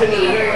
to me.